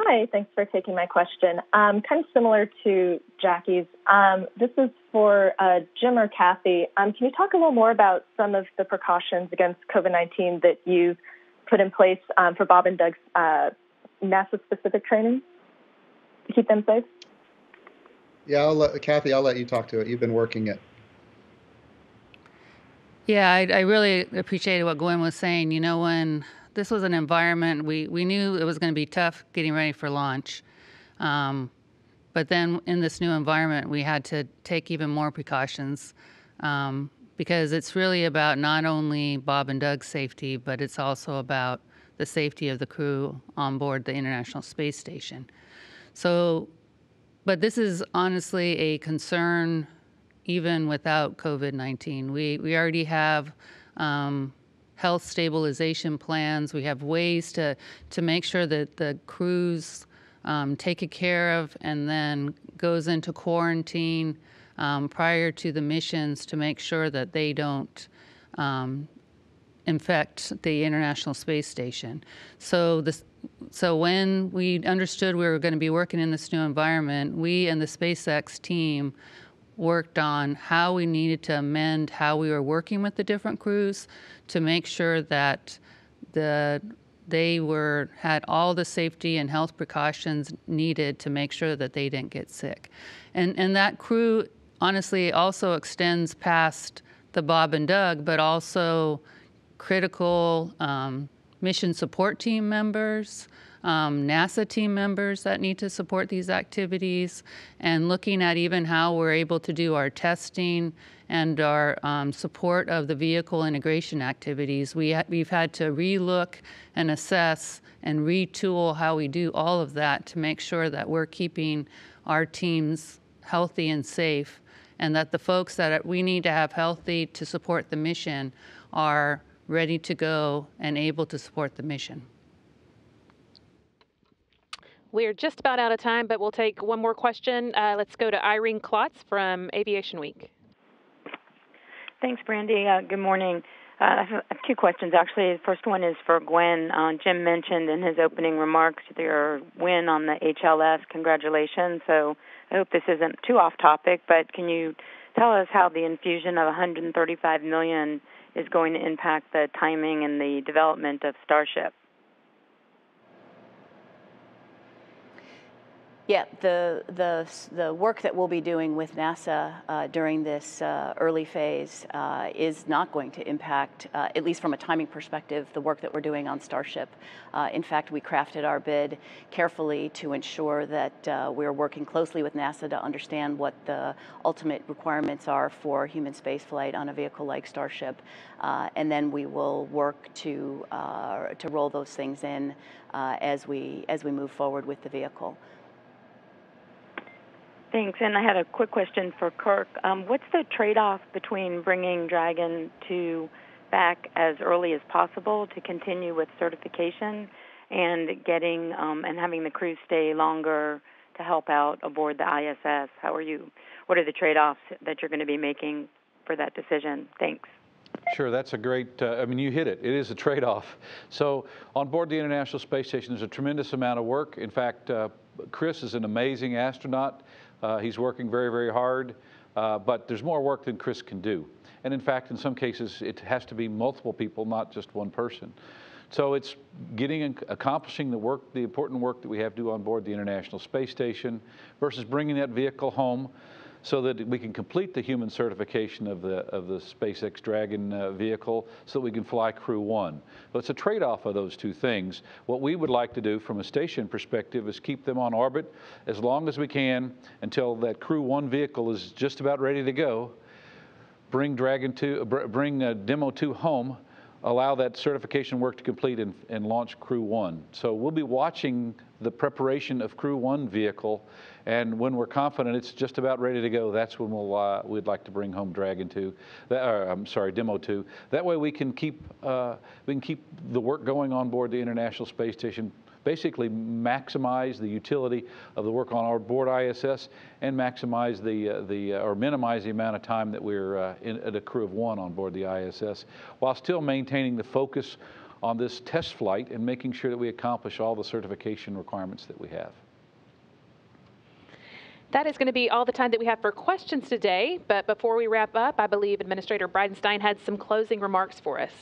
Hi, thanks for taking my question. Um, kind of similar to Jackie's. Um, this is for uh, Jim or Kathy. Um, can you talk a little more about some of the precautions against COVID 19 that you've put in place um, for Bob and Doug's uh, NASA specific training to keep them safe? Yeah, I'll let, Kathy, I'll let you talk to it. You've been working it. Yeah, I, I really appreciated what Gwynne was saying. You know, when this was an environment, we, we knew it was going to be tough getting ready for launch. Um, but then in this new environment, we had to take even more precautions. Um, because it's really about not only Bob and Doug's safety, but it's also about the safety of the crew on board the International Space Station. So, but this is honestly a concern even without COVID 19. We, we already have um, health stabilization plans, we have ways to, to make sure that the crews um, taken care of and then goes into quarantine um, prior to the missions to make sure that they don't um, infect the International Space Station. So this, so when we understood we were going to be working in this new environment, we and the SpaceX team worked on how we needed to amend how we were working with the different crews to make sure that the they were had all the safety and health precautions needed to make sure that they didn't get sick. And and that crew honestly also extends past the Bob and Doug, but also critical um, mission support team members, um, NASA team members that need to support these activities, and looking at even how we're able to do our testing and our um, support of the vehicle integration activities. We ha we've had to relook and assess and retool how we do all of that to make sure that we're keeping our teams healthy and safe and that the folks that we need to have healthy to support the mission are ready to go and able to support the mission. We're just about out of time, but we'll take one more question. Uh, let's go to Irene Klotz from Aviation Week. Thanks, Brandi. Uh, good morning. Uh, I have two questions, actually. The first one is for Gwynne. Uh, Jim mentioned in his opening remarks your win on the HLS. Congratulations. So I hope this isn't too off topic, but can you tell us how the infusion of 135 million is going to impact the timing and the development of Starship? Yeah, the, the, the work that we'll be doing with NASA uh, during this uh, early phase uh, is not going to impact, uh, at least from a timing perspective, the work that we're doing on Starship. Uh, in fact, we crafted our bid carefully to ensure that uh, we're working closely with NASA to understand what the ultimate requirements are for human spaceflight on a vehicle like Starship. and then we will work to, to roll those things in as, we, as we move forward with the vehicle. Thanks. And I had a quick question for Kirk. Um, what's the trade-off between bringing Dragon 2 back as early as possible to continue with certification and getting um, and having the crew stay longer to help out aboard the ISS? How are you? What are the trade-offs that you're going to be making for that decision? Thanks. Sure, that's a great, uh, I mean, you hit it. It is a trade-off. So on board the International Space Station, there's a tremendous amount of work. In fact, uh, Chris is an amazing astronaut. Uh, he's working very, very hard, uh, but there's more work than Chris can do. And in fact, in some cases, it has to be multiple people, not just one person. So it's getting and accomplishing the work, the important work that we have to do on board the International Space Station versus bringing that vehicle home so that we can complete the human certification of the, of the SpaceX Dragon uh, vehicle so that we can fly Crew 1. But it's a trade-off of those two things. What we would like to do from a station perspective is keep them on orbit as long as we can until that Crew 1 vehicle is just about ready to go, bring Dragon 2, bring uh, Demo 2 home, allow that certification work to complete and, and launch Crew 1. So we'll be watching the preparation of Crew 1 vehicle and when we're confident it's just about ready to go, that's when we'll, uh, we'd like to bring home Dragon 2, that, or, I'm sorry, Demo 2. That way we can keep, uh, we can keep the work going on board the International Space Station basically maximize the utility of the work on our board ISS and maximize the, uh, the uh, or minimize the amount of time that we're uh, in, at a crew of one on board the ISS while still maintaining the focus on this test flight and making sure that we accomplish all the certification requirements that we have. That is going to be all the time that we have for questions today. But before we wrap up, I believe Administrator Bridenstine had some closing remarks for us.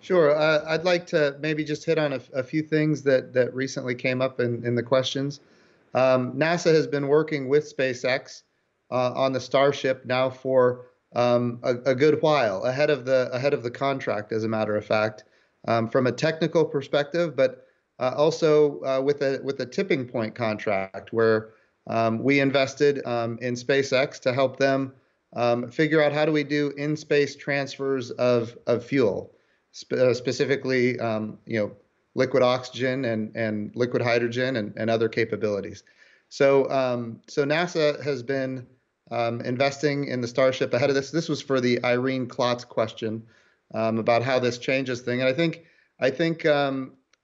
Sure. Uh, I'd like to maybe just hit on a, a, few things that, that recently came up in, in the questions. Um, NASA has been working with SpaceX uh, on the Starship now for um, a, a, good while, ahead of the ahead of the contract, as a matter of fact, um, from a technical perspective, but uh, also uh, with a with a tipping point contract where um, we invested um, in SpaceX to help them um, figure out how do we do in-space transfers of, of fuel, Sp- uh, specifically, um, you know, liquid oxygen and, and liquid hydrogen and, and other capabilities. So, um, so NASA has been um, investing in the Starship ahead of this. This was for the Irene Klotz question about how this changes thing, and I think I think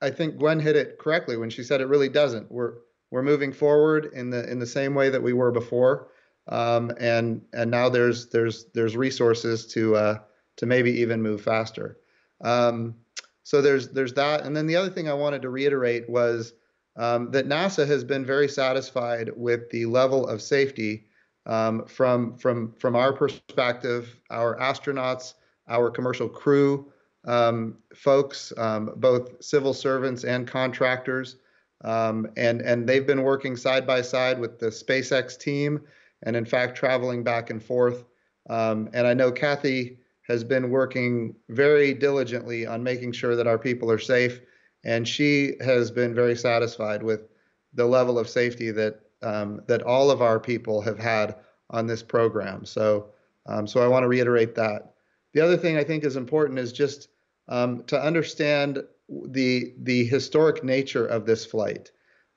I think Gwynne hit it correctly when she said it really doesn't. We're we're moving forward in the in the same way that we were before, um, and and now there's there's there's resources to uh, to maybe even move faster. Um, so there's there's that, and then the other thing I wanted to reiterate was um, that NASA has been very satisfied with the level of safety um, from from from our perspective, our astronauts, our commercial crew, um, folks, um, both civil servants and contractors, um, and and they've been working side by side with the SpaceX team, and in fact traveling back and forth. And I know Kathy has been working very diligently on making sure that our people are safe, and she has been very satisfied with the level of safety that um, that all of our people have had on this program. So, um, so I want to reiterate that. The other thing I think is important is just um, to understand the the historic nature of this flight.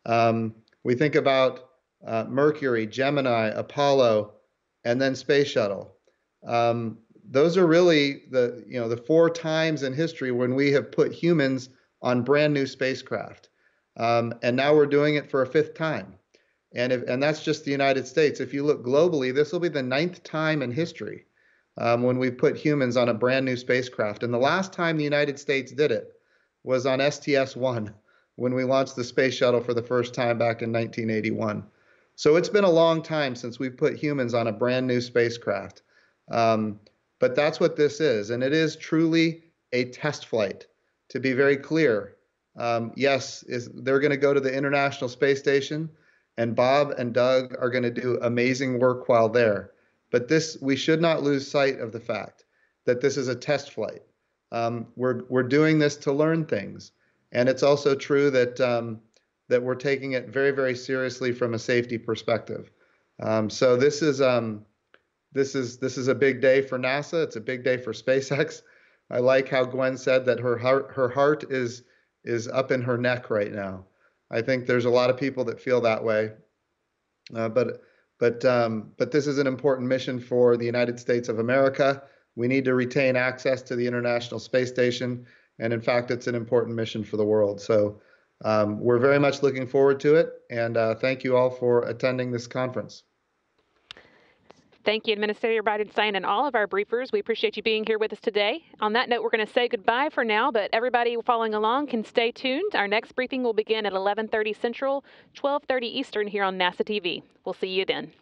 Um, we think about uh, Mercury, Gemini, Apollo, and then Space Shuttle. Um, those are really the you know the four times in history when we have put humans on brand new spacecraft, um, and now we're doing it for a fifth time, and if, and that's just the United States. If you look globally, this will be the ninth time in history um, when we put humans on a brand new spacecraft, and the last time the United States did it was on STS-1 when we launched the space shuttle for the first time back in 1981. So it's been a long time since we've put humans on a brand new spacecraft. Um, but that's what this is. And it is truly a test flight. To be very clear, um, yes, is, they're going to go to the International Space Station, and Bob and Doug are going to do amazing work while there. But this, we should not lose sight of the fact that this is a test flight. Um, we're we're doing this to learn things, and it's also true that um, that we're taking it very very seriously from a safety perspective. Um, so this is um, this is this is a big day for NASA. It's a big day for SpaceX. I like how Gwynne said that her heart her heart is is up in her neck right now. I think there's a lot of people that feel that way. Uh, but but um, but this is an important mission for the United States of America. We need to retain access to the International Space Station, and in fact, it's an important mission for the world. So um, we're very much looking forward to it. And uh, thank you all for attending this conference. Thank you, Administrator Bridenstine, and all of our briefers. We appreciate you being here with us today. On that note, we're going to say goodbye for now, but everybody following along can stay tuned. Our next briefing will begin at 11:30 Central, 12:30 Eastern here on NASA TV. We'll see you then.